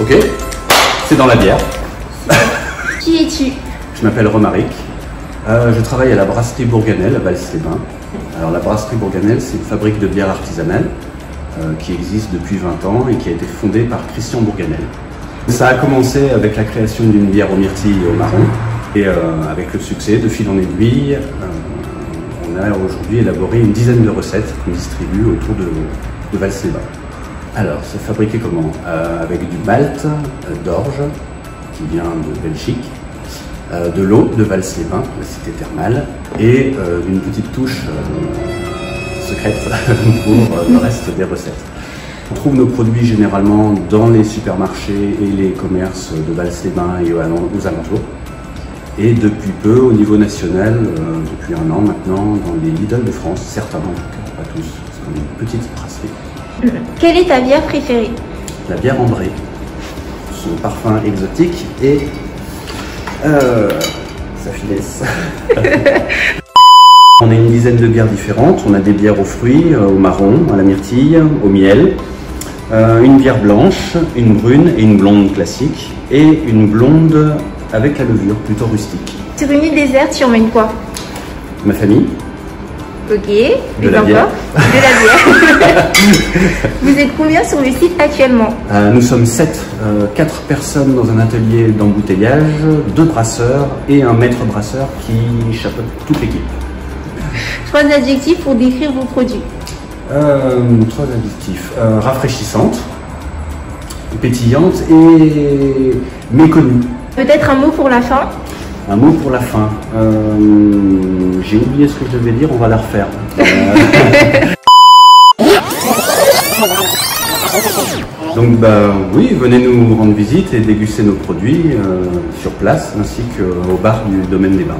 Ok C'est dans la bière. Qui es-tu? Je m'appelle Romaric. Euh, je travaille à la brasserie Bourganel à Val-les-Bains. Alors la brasserie Bourganel, c'est une fabrique de bière artisanale euh, qui existe depuis 20 ans et qui a été fondée par Christian Bourganel. Ça a commencé avec la création d'une bière aux myrtilles et au marron. Et euh, avec le succès, de fil en aiguille, on a aujourd'hui élaboré une dizaine de recettes qu'on distribue autour de, de Val-les-Bains. Alors, c'est fabriqué comment? Euh, Avec du malt euh, d'orge qui vient de Belgique, euh, de l'eau de Vals-les-Bains, la cité thermale, et euh, une petite touche secrète pour le reste des recettes. On trouve nos produits généralement dans les supermarchés et les commerces de Vals-les-Bains et aux alentours. Et depuis peu, au niveau national, depuis un an maintenant, dans les Lidl de France, certains en tout cas, pas tous, parce qu'on est une petite brasserie. Quelle est ta bière préférée? La bière ambrée, son parfum exotique et euh, sa finesse. on a une dizaine de bières différentes. On a des bières aux fruits, euh, au marron, à la myrtille, au miel, euh, une bière blanche, une brune et une blonde classique, et une blonde avec la levure, plutôt rustique. Sur une île déserte, tu emmènes quoi? Ma famille, Ok. De Et la encore bière. De la bière. Vous êtes combien sur le site actuellement? Euh, nous sommes sept, euh, quatre personnes dans un atelier d'embouteillage, deux brasseurs et un maître brasseur qui chapeaute toute l'équipe. Trois adjectifs pour décrire vos produits. Euh, trois adjectifs. Euh, rafraîchissante, pétillante et méconnue. Peut-être un mot pour la fin? Un mot pour la fin. Euh, J'ai oublié ce que je devais dire, on va la refaire. Euh, Donc bah oui, venez nous rendre visite et déguster nos produits euh, sur place ainsi qu'au bar du domaine des bains.